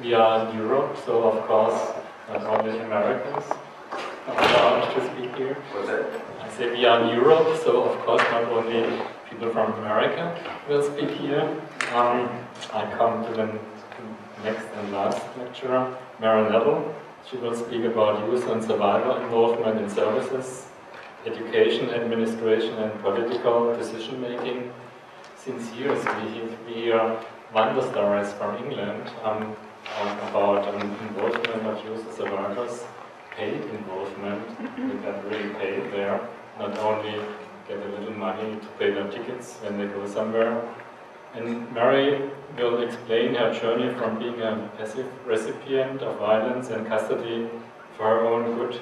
we are in Europe, so of course not only Americans are allowed to speak here. What's that? I say we are in Europe, so of course not only people from America will speak here. Um, I come to the next and last lecturer, Mary Nettle. She will speak about user and survivor involvement in services, education, administration and political decision making. Since years we, we hear wonder stories from England um, about um, involvement of users user survivors, paid involvement, they get really paid there, not only get a little money to pay their tickets when they go somewhere. And Mary will explain her journey from being a passive recipient of violence and custody for her own good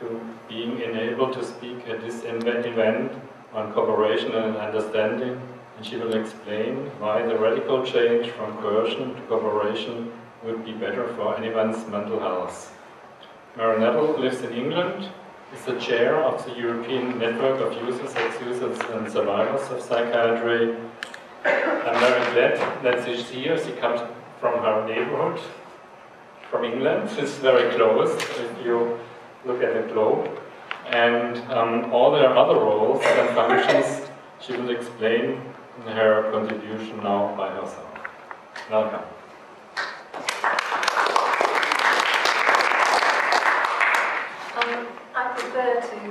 to being enabled to speak at this event on cooperation and understanding. And she will explain why the radical change from coercion to cooperation would be better for anyone's mental health. Mary Nettle lives in England is the chair of the European Network of Users, Ex-Users and Survivors of Psychiatry. I'm very glad that she's here. She comes from her neighborhood, from England. It's very close if you look at the globe. And um, all their other roles and functions she will explain in her contribution now by herself. Welcome.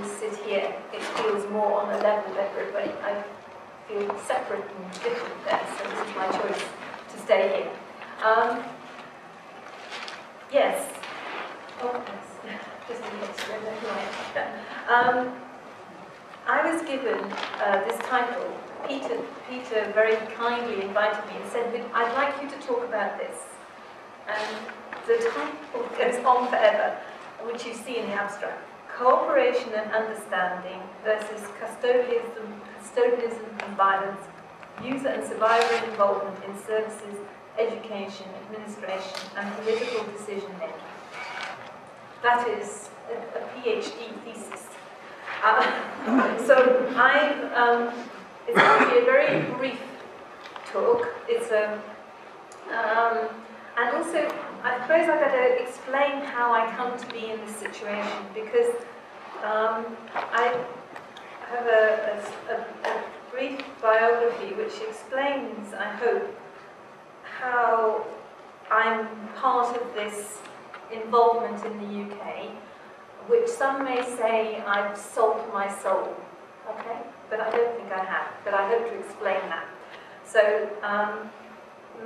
Sit here. It feels more on a level with everybody. I feel separate and different there, so this is my choice to stay here. Um, yes. Oh, yes. Just in case you know um, I was given uh, this title. Peter, Peter very kindly invited me and said, I'd like you to talk about this. And the title goes on forever, which you see in the abstract cooperation and understanding versus custodialism and violence, user and survivor involvement in services, education, administration, and political decision making. That is a, a PhD thesis. Uh, so I, um, it's going to be a very brief talk. It's a, um, and also I suppose I've got to explain how I come to be in this situation because um, I have a, a, a, brief biography which explains, I hope, how I'm part of this involvement in the UK, which some may say I've sold my soul, okay? But I don't think I have, but I hope to explain that. So, um,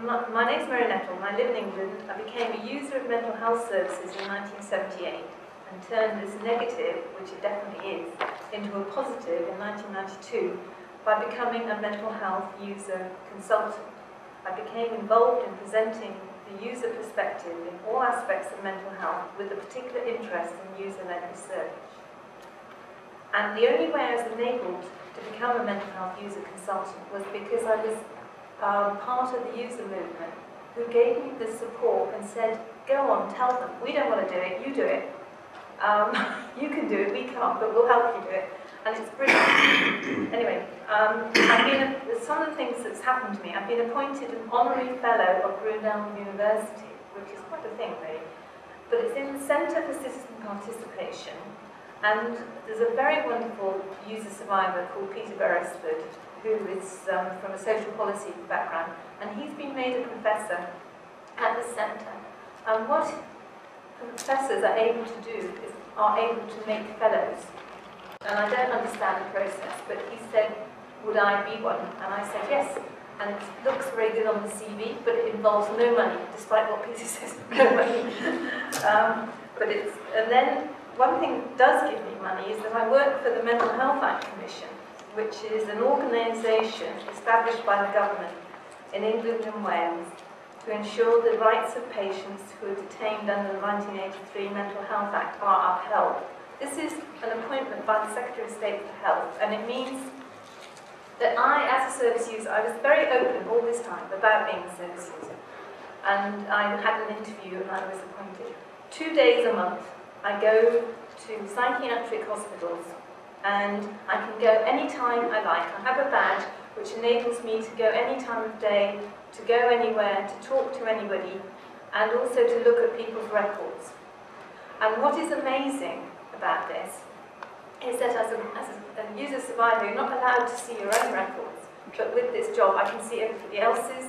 my, my name is Mary Nettle and I live in England. I became a user of mental health services in 1978 and turned this negative, which it definitely is, into a positive in 1992 by becoming a mental health user consultant. I became involved in presenting the user perspective in all aspects of mental health with a particular interest in user-led research. And the only way I was enabled to become a mental health user consultant was because I was um, part of the user movement who gave me the support and said, go on, tell them, we don't want to do it, you do it. Um, you can do it, we can't, but we'll help you do it. And it's brilliant. anyway, um, I've been a, some of the things that's happened to me, I've been appointed an honorary fellow of Brunel University, which is quite a thing, really. But it's in the Centre for Citizen Participation, and there's a very wonderful user survivor called Peter Beresford, who is um, from a social policy background, and he's been made a professor at the centre. And what professors are able to do is are able to make fellows. And I don't understand the process, but he said, would I be one? And I said, yes. And it looks very good on the CV, but it involves no money, despite what Peter says, no money. um, but it's, and then one thing that does give me money is that I work for the Mental Health Act Commission, which is an organisation established by the government in England and Wales to ensure the rights of patients who are detained under the 1983 Mental Health Act are upheld. This is an appointment by the Secretary of State for Health, and it means that I, as a service user, I was very open all this time about being a service user. And I had an interview and I was appointed. Two days a month, I go to psychiatric hospitals and I can go anytime I like. I have a badge which enables me to go any time of day, to go anywhere, to talk to anybody, and also to look at people's records. And what is amazing about this is that as a, as a user survivor, you're not allowed to see your own records. But with this job, I can see everybody else's.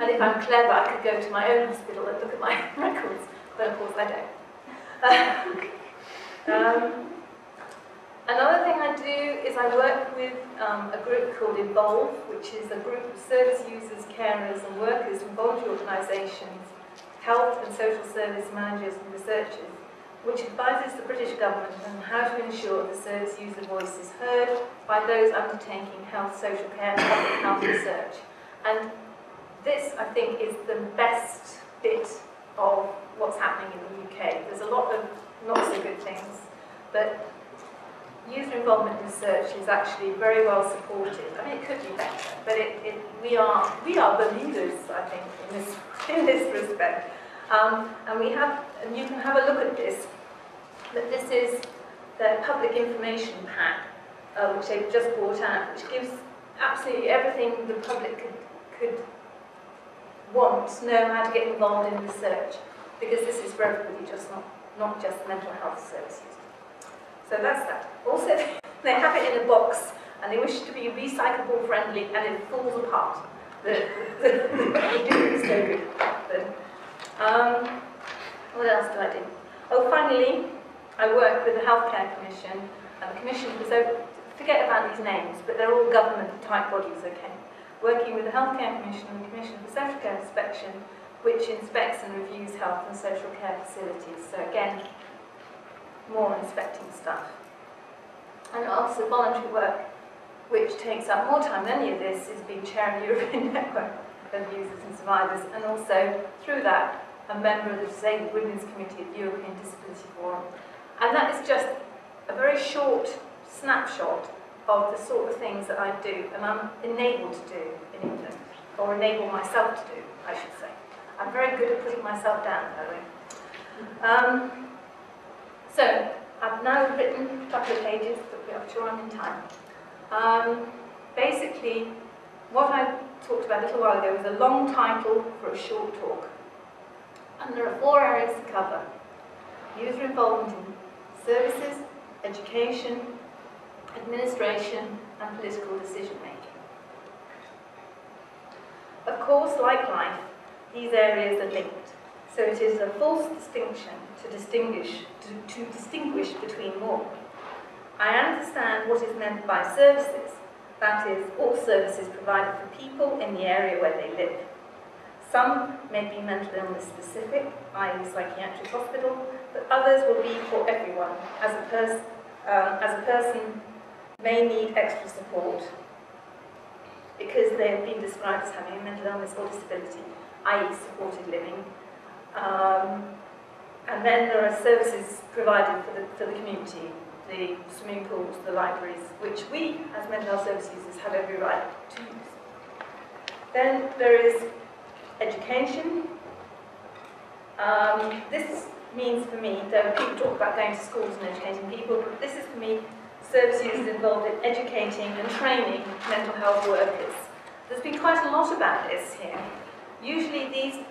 And if I'm clever, I could go to my own hospital and look at my records. But of course, I don't. um, Another thing I do is I work with um, a group called INVOLVE, which is a group of service users, carers and workers from voluntary organisations, health and social service managers and researchers, which advises the British government on how to ensure the service user voice is heard by those undertaking health, social care and public health research. And this, I think, is the best bit of what's happening in the UK. There's a lot of not so good things, but involvement research is actually very well supported. I mean, it could be better, but it, it, we are we are the leaders, I think, in this in this respect. Um, and we have, and you can have a look at this. That this is the public information pack, uh, which they've just brought out, which gives absolutely everything the public could, could want to know how to get involved in research, because this is for everybody, just not not just mental health services. So that's that. Also, they have it in a box and they wish to be recyclable friendly and it falls apart. Um, what else do I do? Oh, finally, I work with the Healthcare Commission and the Commission, so forget about these names, but they're all government type bodies, okay? Working with the Healthcare Commission and the Commission for Social Care Inspection, which inspects and reviews health and social care facilities. So again, more inspecting stuff. And also voluntary work, which takes up more time than any of this, is being chair of the European Network of Users and Survivors, and also through that, a member of the Disabled Women's Committee at the European Disability Forum. And that is just a very short snapshot of the sort of things that I do, and I'm enabled to do in England, or enable myself to do, I should say. I'm very good at putting myself down, though. Um, so, I've now written a couple of pages, but we are sure I'm in time. Um, basically, what I talked about a little while ago was a long title for a short talk. And there are four areas to cover. User involvement in services, education, administration, and political decision making. Of course, like life, these areas are linked. So it is a false distinction to distinguish, to, to distinguish between more. I understand what is meant by services, that is, all services provided for people in the area where they live. Some may be mental illness specific, i.e. psychiatric hospital, but others will be for everyone, as a, pers um, as a person may need extra support because they have been described as having a mental illness or disability, i.e. supported living, um, and then there are services provided for the, for the community, the swimming pools, the libraries, which we, as mental health service users, have every right to use. Then there is education. Um, this means for me, though people talk about going to schools and educating people, but this is for me service users involved in educating and training mental health workers. There's been quite a lot about this here. Usually these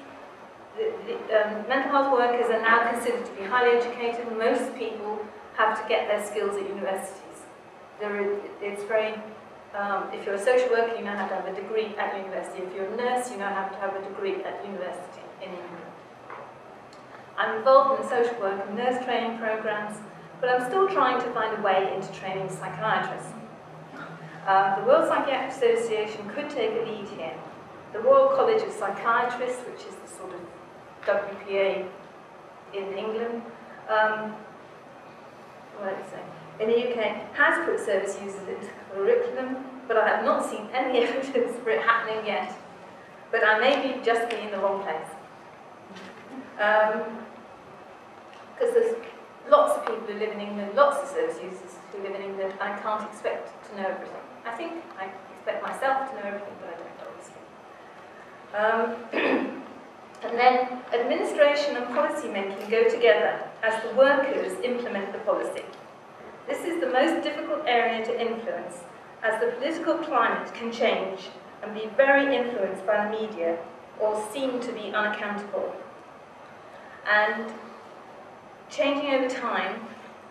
the, the, um, mental health workers are now considered to be highly educated. Most people have to get their skills at universities. There, it's very, um, if you're a social worker, you now have to have a degree at university. If you're a nurse, you now have to have a degree at university in England. I'm involved in social work and nurse training programs, but I'm still trying to find a way into training psychiatrists. Uh, the World Psychiatric Association could take a lead here. The Royal College of Psychiatrists, which is the sort of WPA in England, um? In the UK, has put service users into curriculum, but I have not seen any evidence for it happening yet. But I may be just be in the wrong place. Because um, there's lots of people who live in England, lots of service users who live in England, I can't expect to know everything. I think I expect myself to know everything, but I don't. Um, And then administration and policy making go together as the workers implement the policy. This is the most difficult area to influence as the political climate can change and be very influenced by the media or seem to be unaccountable. and changing over time.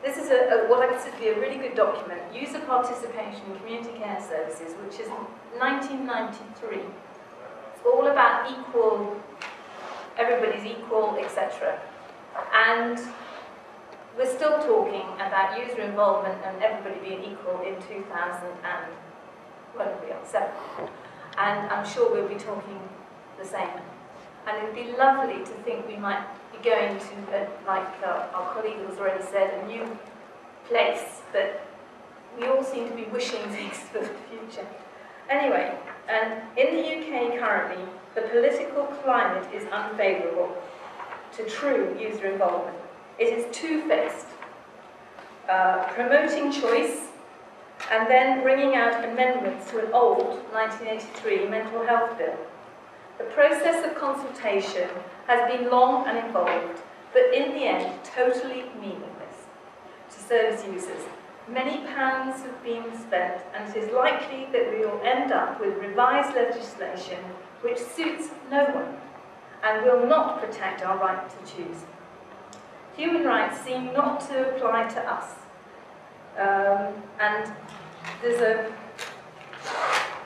This is a, a, what I consider to be a really good document, User Participation in Community Care Services, which is 1993. All about equal, everybody's equal, etc. And we're still talking about user involvement and everybody being equal in 2000 and, I'm sure we'll be talking the same. And it would be lovely to think we might be going to, uh, like uh, our colleague has already said, a new place, but we all seem to be wishing things for the future. Anyway, and in the UK currently, the political climate is unfavourable to true user involvement. It is two-faced, uh, promoting choice and then bringing out amendments to an old 1983 mental health bill. The process of consultation has been long and involved, but in the end, totally meaningless to service users. Many pounds have been spent, and it is likely that we will end up with revised legislation which suits no one and will not protect our right to choose. Human rights seem not to apply to us. Um, and there's an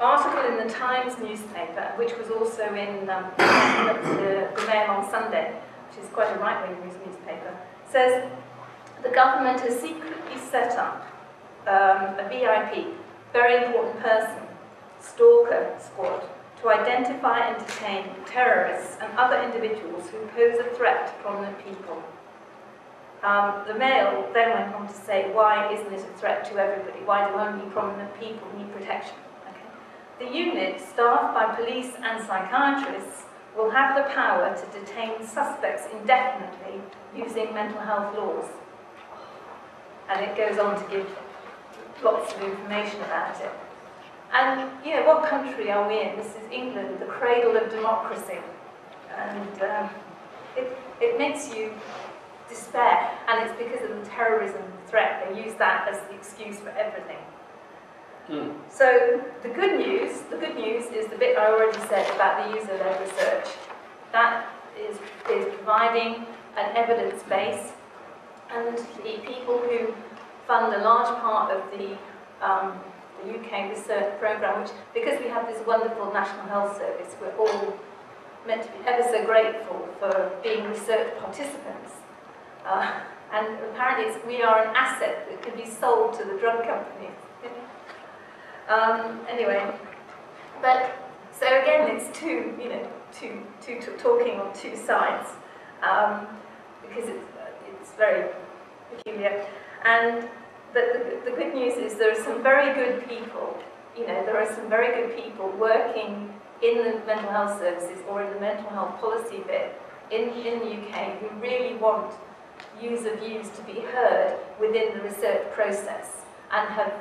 article in the Times newspaper, which was also in um, the, the Mail on Sunday, which is quite a right-wing newspaper, says the government has secretly set up um, a VIP, very important person, stalker squad, to identify and detain terrorists and other individuals who pose a threat to prominent people. Um, the Mail then went on to say, why isn't it a threat to everybody? Why do only prominent people need protection? The unit, staffed by police and psychiatrists, will have the power to detain suspects indefinitely using mental health laws. And it goes on to give lots of information about it. And, you know, what country are we in? This is England, the cradle of democracy. And um, it, it makes you despair. And it's because of the terrorism threat. They use that as the excuse for everything. Mm. So the good news, the good news is the bit I already said about the user-led research. That is, is providing an evidence base and the people who fund a large part of the, um, the UK research programme, which because we have this wonderful National Health Service, we're all meant to be ever so grateful for being research participants. Uh, and apparently we are an asset that can be sold to the drug companies um, anyway, but so again, it's two, you know, two, two, talking on two sides um, because it's, it's very peculiar. And but the, the good news is there are some very good people. You know, there are some very good people working in the mental health services or in the mental health policy bit in, in the UK who really want user views to be heard within the research process and have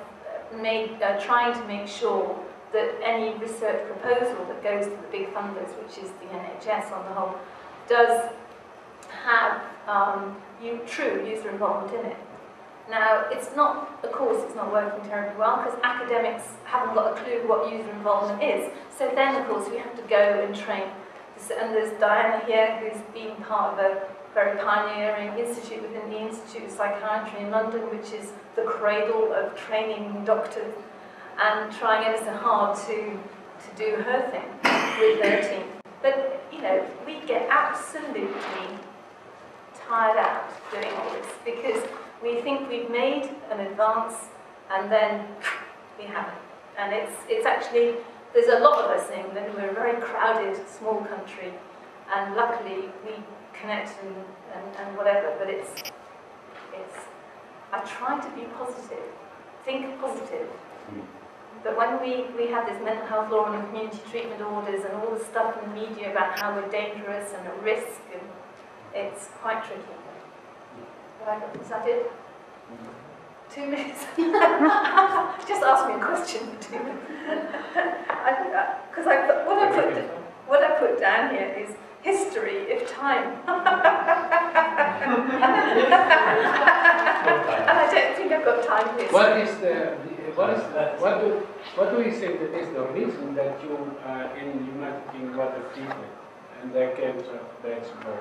made, uh, trying to make sure that any research proposal that goes to the big funders, which is the NHS on the whole, does have um, you, true user involvement in it. Now, it's not, of course, it's not working terribly well because academics haven't got a clue what user involvement is. So then, of course, we have to go and train. And there's Diana here who's been part of a very pioneering institute within the Institute of Psychiatry in London, which is the cradle of training doctors, and trying ever so hard to, to do her thing with their team. But, you know, we get absolutely tired out doing all this because we think we've made an advance and then we haven't. And it's, it's actually, there's a lot of us in England, we're a very crowded, small country, and luckily we connect and, and, and whatever, but it's, it's, I try to be positive, think positive. But when we, we have this mental health law and community treatment orders and all the stuff in the media about how we're dangerous and a risk, and it's quite tricky. Is that it? Two minutes? Just ask me a question for two minutes. Because I, I, what, I put, what I put down here is history if time. and I don't think I've got time for. What is the, what is what do what do you think that is the reason that you uh, in United Kingdom a treatment and came some that's more?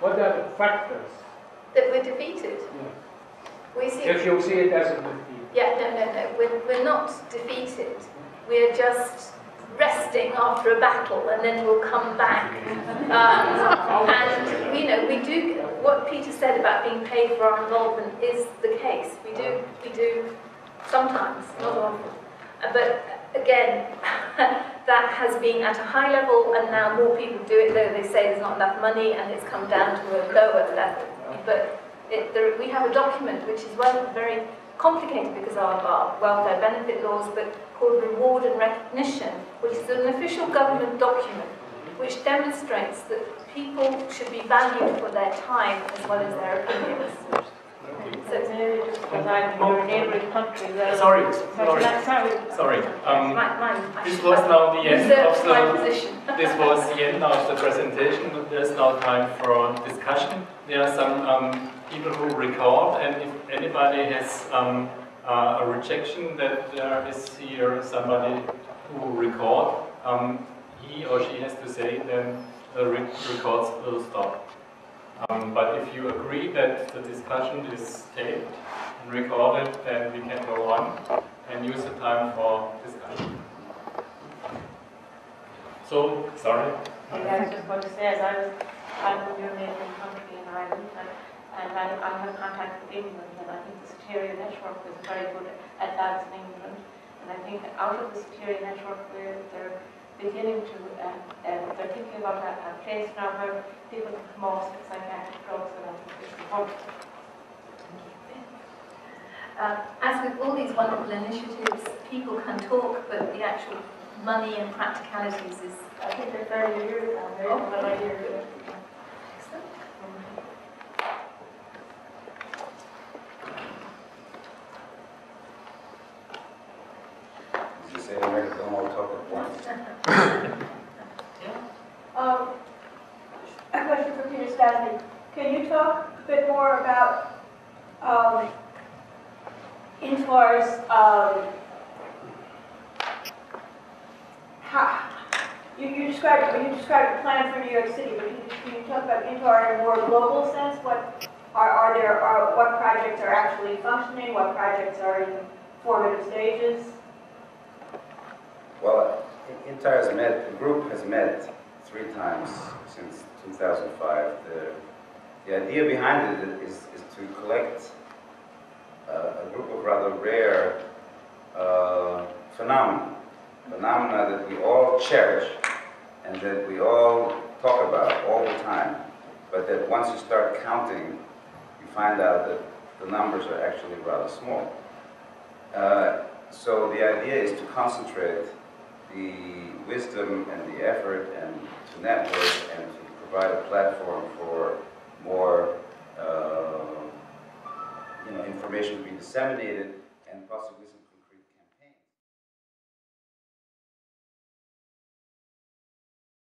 what are the factors? That we're defeated. We see. If you'll see it as a defeat. Yeah, no, no, no. We're, we're not defeated. We're just resting after a battle, and then we'll come back. Um, and you know, we do. What Peter said about being paid for our involvement is the case. We do. We do sometimes, not often. Uh, But again, that has been at a high level, and now more people do it. Though they say there's not enough money, and it's come down to a lower level. But it, there, we have a document which is well, very complicated because of our welfare benefit laws, but called Reward and Recognition, which is an official government document which demonstrates that people should be valued for their time as well as their opinions. So, Maybe just because from a neighbouring country, there Sorry, Sorry, sorry. Um, my, my, this was now the end of the. This was the end of the presentation. There's now time for discussion. There are some um, people who record, and if anybody has um, uh, a rejection that there is here somebody who record, um, he or she has to say, then the re records will stop. Um, but if you agree that the discussion is taped and recorded, then we can go on and use the time for discussion. So, sorry. I was just going to say, as I was, I'm your neighbouring country in Ireland, and, and I, I have contact with England, and I think the Soteria network is very good at that in England. And I think out of the Soteria network, we're, they're beginning to, uh, uh, they're thinking about a, a place now where people can come off psychiatric drugs, and I think it's important. Uh, as with all these wonderful initiatives, people can talk, but the actual money and practicalities is I think they're fairly years now, Oh. well idea. excellent. As you say, in America, don't all talk at once. Um, A question for Peter Stastny. Can you talk a bit more about um, INTAR's, um, how, you you described, you described a plan for New York City, but can you- can you talk about Infar in a more global sense? What, are are there, are, what projects are actually functioning, what projects are in formative stages? Well, INTAR has met, the group has met three times since 2005. The, the idea behind it is, is to collect a group of rather rare uh, phenomena, phenomena that we all cherish and that we all talk about all the time, but that once you start counting, you find out that the numbers are actually rather small. Uh, so the idea is to concentrate the wisdom and the effort and to network and to provide a platform for more, uh, information to be disseminated and possibly